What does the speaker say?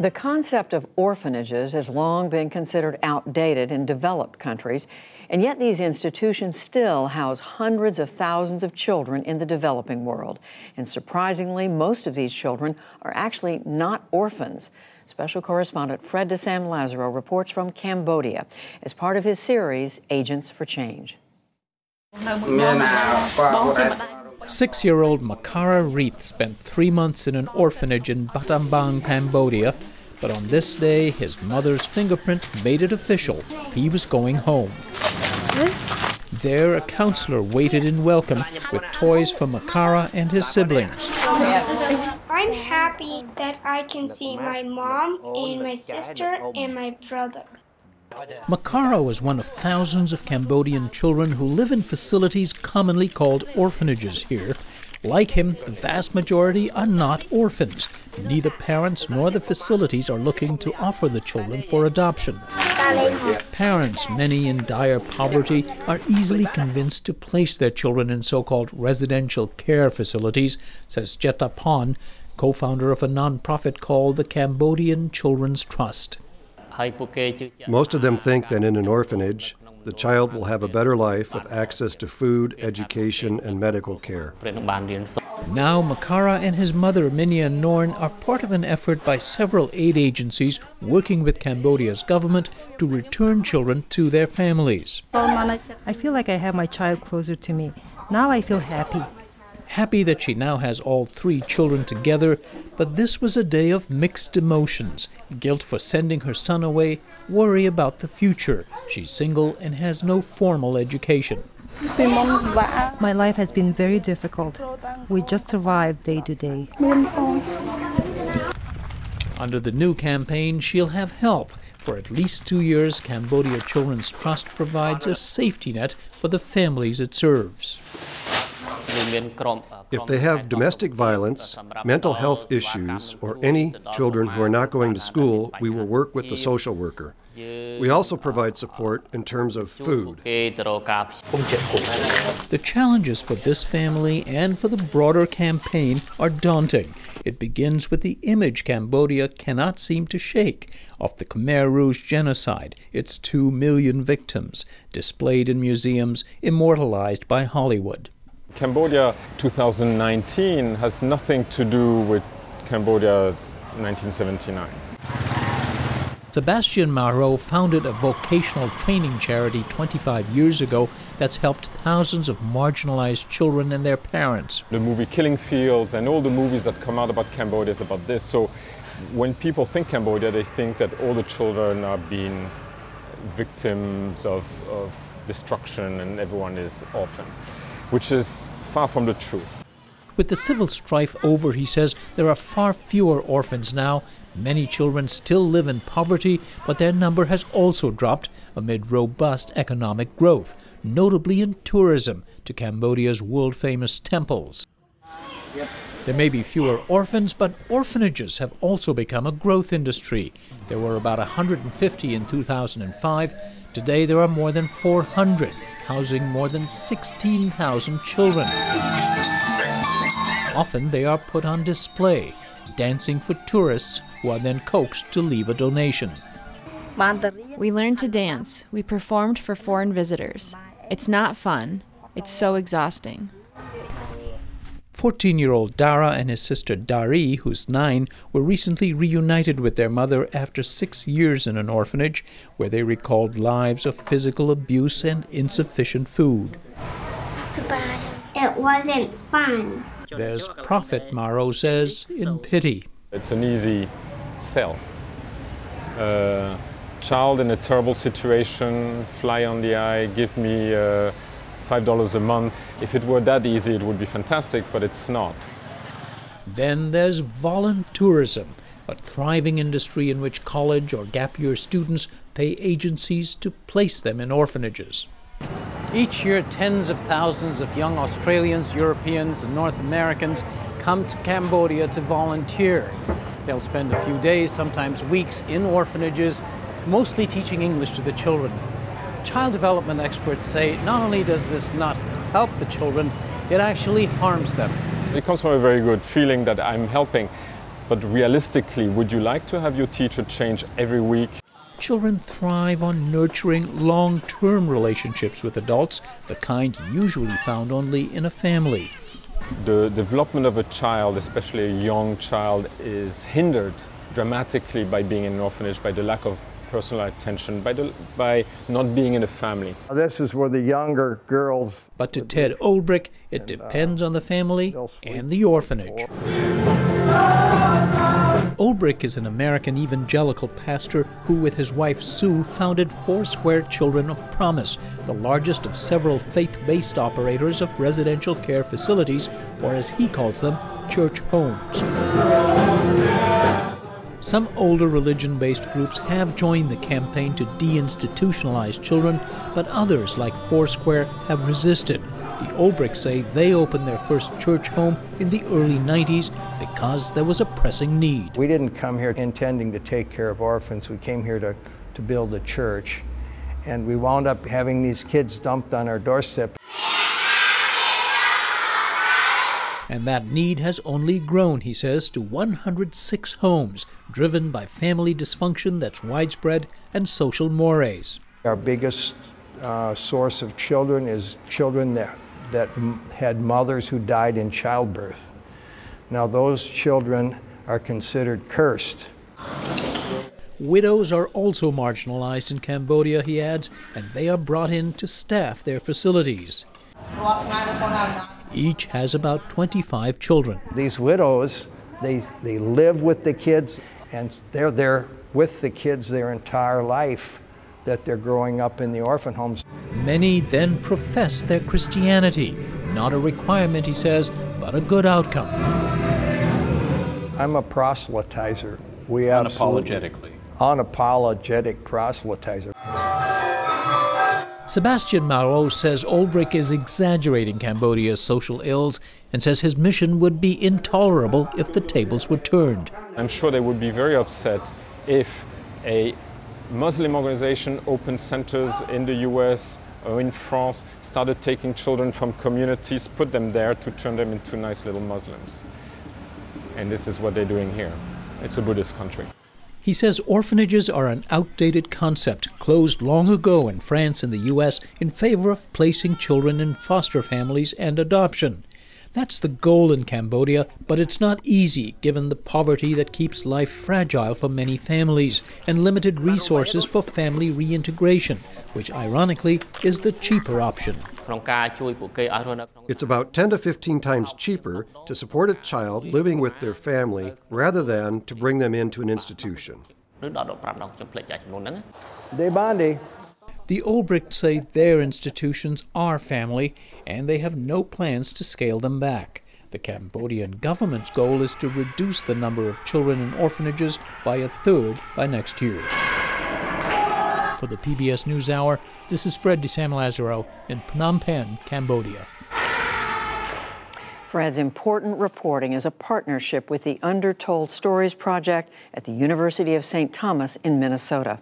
The concept of orphanages has long been considered outdated in developed countries, and yet these institutions still house hundreds of thousands of children in the developing world. And surprisingly, most of these children are actually not orphans. Special correspondent Fred de Sam Lazaro reports from Cambodia as part of his series, Agents for Change. Six year old Makara Reith spent three months in an orphanage in Battambang, Cambodia. But on this day, his mother's fingerprint made it official. He was going home. There, a counselor waited in welcome with toys for Makara and his siblings. I'm happy that I can see my mom and my sister and my brother. Makara was one of thousands of Cambodian children who live in facilities commonly called orphanages here. Like him, the vast majority are not orphans. Neither parents nor the facilities are looking to offer the children for adoption. Parents, many in dire poverty, are easily convinced to place their children in so called residential care facilities, says Jedtha Pon, co founder of a non-profit called the Cambodian Children's Trust. Most of them think that in an orphanage, the child will have a better life with access to food, education, and medical care. Now, Makara and his mother, Minya Norn, are part of an effort by several aid agencies working with Cambodia's government to return children to their families. I feel like I have my child closer to me. Now I feel happy happy that she now has all three children together, but this was a day of mixed emotions guilt for sending her son away, worry about the future. She's single and has no formal education. My life has been very difficult. We just survive day to day. Under the new campaign, she'll have help. For at least two years, Cambodia Children's Trust provides a safety net for the families it serves. If they have domestic violence, mental health issues, or any children who are not going to school, we will work with the social worker. We also provide support in terms of food. The challenges for this family and for the broader campaign are daunting. It begins with the image Cambodia cannot seem to shake of the Khmer Rouge genocide, its two million victims, displayed in museums, immortalized by Hollywood. Cambodia 2019 has nothing to do with Cambodia 1979. Sebastien Marot founded a vocational training charity 25 years ago that's helped thousands of marginalized children and their parents. The movie Killing Fields and all the movies that come out about Cambodia is about this. So when people think Cambodia, they think that all the children are being victims of, of destruction and everyone is orphaned which is far from the truth. With the civil strife over, he says, there are far fewer orphans now. Many children still live in poverty, but their number has also dropped amid robust economic growth, notably in tourism to Cambodia's world famous temples. Yep. There may be fewer orphans, but orphanages have also become a growth industry. There were about 150 in 2005. Today there are more than 400 housing more than 16,000 children. Often they are put on display, dancing for tourists who are then coaxed to leave a donation. We learned to dance. We performed for foreign visitors. It's not fun. It's so exhausting. 14 year old Dara and his sister Dari, who's nine, were recently reunited with their mother after six years in an orphanage where they recalled lives of physical abuse and insufficient food. It wasn't fun. There's profit, Marot says, in pity. It's an easy sell. Uh, child in a terrible situation, fly on the eye, give me. Uh, $5 a month. If it were that easy, it would be fantastic, but it's not. Then there's voluntourism, a thriving industry in which college or gap year students pay agencies to place them in orphanages. Each year, tens of thousands of young Australians, Europeans, and North Americans come to Cambodia to volunteer. They'll spend a few days, sometimes weeks, in orphanages, mostly teaching English to the children child development experts say not only does this not help the children, it actually harms them. It comes from a very good feeling that I'm helping, But realistically, would you like to have your teacher change every week? Children thrive on nurturing long term relationships with adults, the kind usually found only in a family. The development of a child, especially a young child, is hindered dramatically by being in an orphanage, by the lack of personal attention, by, the, by not being in a family. This is where the younger girls. But to Ted Olbrich, it uh, depends on the family and the orphanage. Olbrich is an American evangelical pastor who, with his wife Sue, founded Foursquare Children of Promise, the largest of several faith based operators of residential care facilities, or as he calls them, church homes. Some older religion based groups have joined the campaign to deinstitutionalize children, but others, like Foursquare, have resisted. The Olbrichs say they opened their first church home in the early 90s because there was a pressing need. We didn't come here intending to take care of orphans. We came here to, to build a church. And we wound up having these kids dumped on our doorstep. And that need has only grown, he says, to 106 homes, driven by family dysfunction that's widespread and social mores. Our biggest uh, source of children is children that that had mothers who died in childbirth. Now, those children are considered cursed. Widows are also marginalized in Cambodia, he adds, and they are brought in to staff their facilities. Each has about 25 children. These widows, they, they live with the kids and they're there with the kids their entire life that they're growing up in the orphan homes. Many then profess their Christianity. Not a requirement, he says, but a good outcome. I'm a proselytizer. We unapologetically. Unapologetic proselytizer. Sebastien Marot says Olbrich is exaggerating Cambodia's social ills and says his mission would be intolerable if the tables were turned. I'm sure they would be very upset if a Muslim organization opened centers in the US or in France, started taking children from communities, put them there to turn them into nice little Muslims. And this is what they're doing here. It's a Buddhist country. He says orphanages are an outdated concept, closed long ago in France and the U.S. in favor of placing children in foster families and adoption. That's the goal in Cambodia, but it's not easy given the poverty that keeps life fragile for many families and limited resources for family reintegration, which ironically is the cheaper option. It's about 10 to 15 times cheaper to support a child living with their family rather than to bring them into an institution. The Olbrichs say their institutions are family and they have no plans to scale them back. The Cambodian government's goal is to reduce the number of children in orphanages by a third by next year. For the PBS NewsHour, this is Fred de Sam Lazaro in Phnom Penh, Cambodia. Fred's important reporting is a partnership with the Undertold Stories Project at the University of St. Thomas in Minnesota.